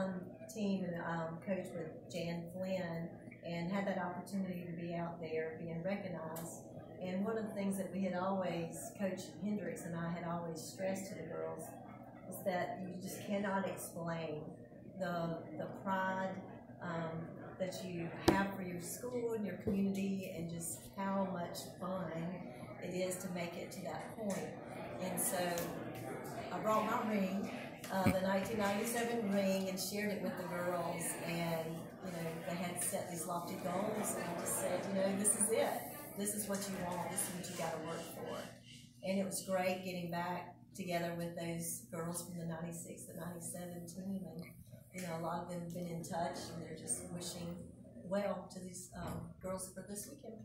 um, team and um, coached with Jan Flynn and had that opportunity to be out there being recognized. And one of the things that we had always, Coach Hendricks and I had always stressed to the girls is that you just cannot explain the, the pride um, that you have for your school and your community and just how much fun it is to make it to that point. And so I brought my ring, uh, the 1997 ring, and shared it with the girls. And, you know, they had set these lofty goals. And I just said, you know, this is it. This is what you want. This is what you got to work for. And it was great getting back together with those girls from the 96, the 97 team. And, you know, a lot of them have been in touch and they're just wishing well to these um, girls for this weekend.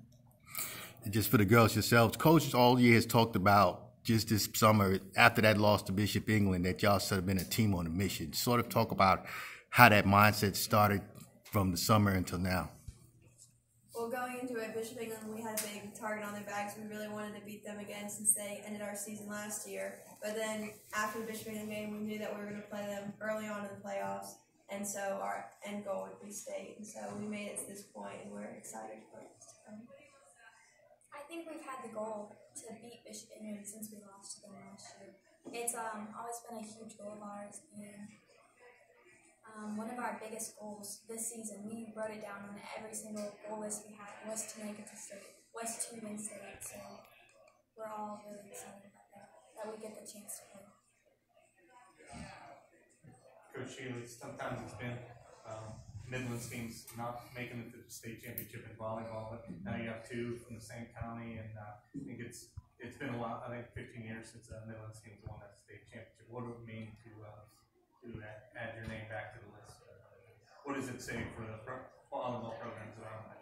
And just for the girls yourselves, coaches all year has talked about just this summer after that loss to Bishop England that y'all sort of been a team on a mission. Sort of talk about how that mindset started from the summer until now. Well, going into it, Bishop England, we had a big target on their backs. We really wanted to beat them again since they ended our season last year. But then after the Bishop England game, we knew that we were going to play them early on in the playoffs. And so our end goal would be state. And so we made it to this point, and we're excited for it to come. I think we've had the goal to beat Bishop since we lost to them last year. It's um, always been a huge goal of ours, and um, one of our biggest goals this season, we wrote it down on every single goal list we had, was to make it to state, was to win state. So we're all really excited about that, that we get the chance to play. Coach Shealy, sometimes it's been Midlands teams not making it to the state championship in volleyball, but now you have two from the same county, and uh, I think it's it's been a lot. I think 15 years since uh, Midlands team's won that state championship. What would it mean to uh, to add, your name back to the list? What does it say for the pro- volleyball programs around?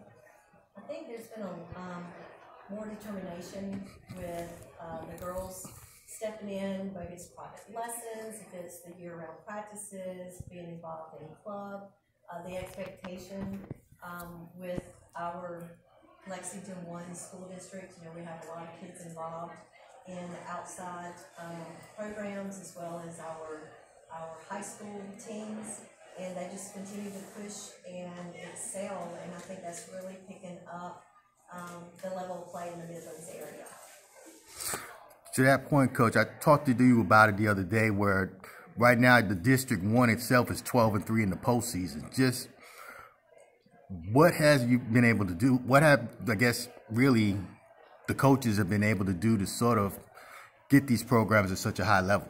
I think there's been a um, more determination with uh, the girls stepping in, whether it's private lessons, if it's the year-round practices, being involved in a club. Uh, the expectation um, with our Lexington One School District, you know, we have a lot of kids involved in outside um, programs as well as our our high school teams, and they just continue to push and excel. And I think that's really picking up um, the level of play in the Midlands area. To that point, Coach, I talked to you about it the other day where right now the District 1 itself is 12 and 3 in the postseason. Just what has you been able to do? What have, I guess, really the coaches have been able to do to sort of get these programs at such a high level?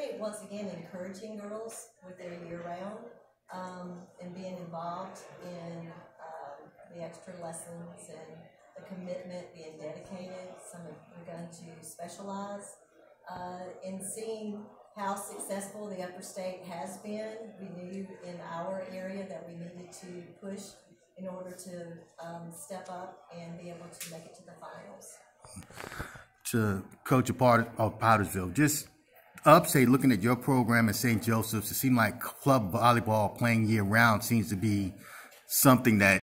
say once again encouraging girls with their year round um, and being involved in um, the extra lessons and the commitment, being dedicated. Some have begun to specialize uh, in seeing how successful the upper state has been. We knew in our area that we needed to push in order to um, step up and be able to make it to the finals. To Coach a part of Powdersville, just upstate looking at your program at St. Joseph's, it seemed like club volleyball playing year round seems to be something that